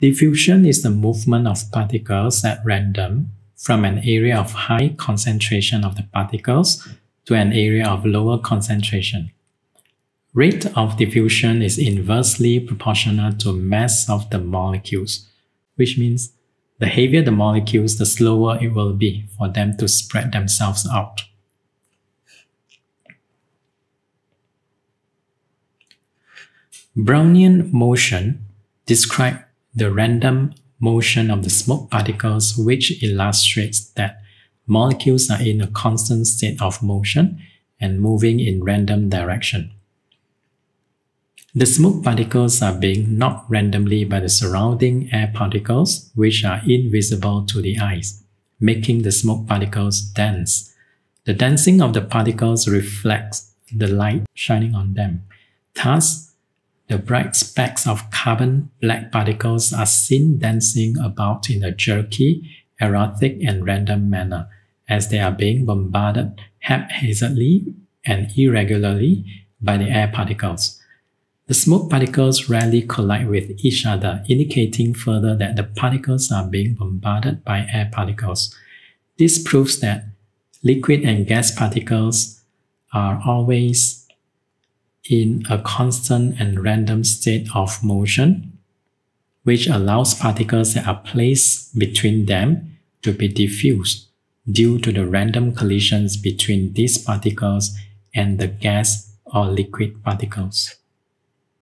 Diffusion is the movement of particles at random from an area of high concentration of the particles to an area of lower concentration. Rate of diffusion is inversely proportional to mass of the molecules, which means the heavier the molecules, the slower it will be for them to spread themselves out. Brownian motion describes the random motion of the smoke particles which illustrates that molecules are in a constant state of motion and moving in random direction. The smoke particles are being knocked randomly by the surrounding air particles which are invisible to the eyes, making the smoke particles dance. The dancing of the particles reflects the light shining on them. Thus, the bright specks of carbon black particles are seen dancing about in a jerky, erratic, and random manner as they are being bombarded haphazardly and irregularly by the air particles. The smoke particles rarely collide with each other, indicating further that the particles are being bombarded by air particles. This proves that liquid and gas particles are always in a constant and random state of motion, which allows particles that are placed between them to be diffused due to the random collisions between these particles and the gas or liquid particles.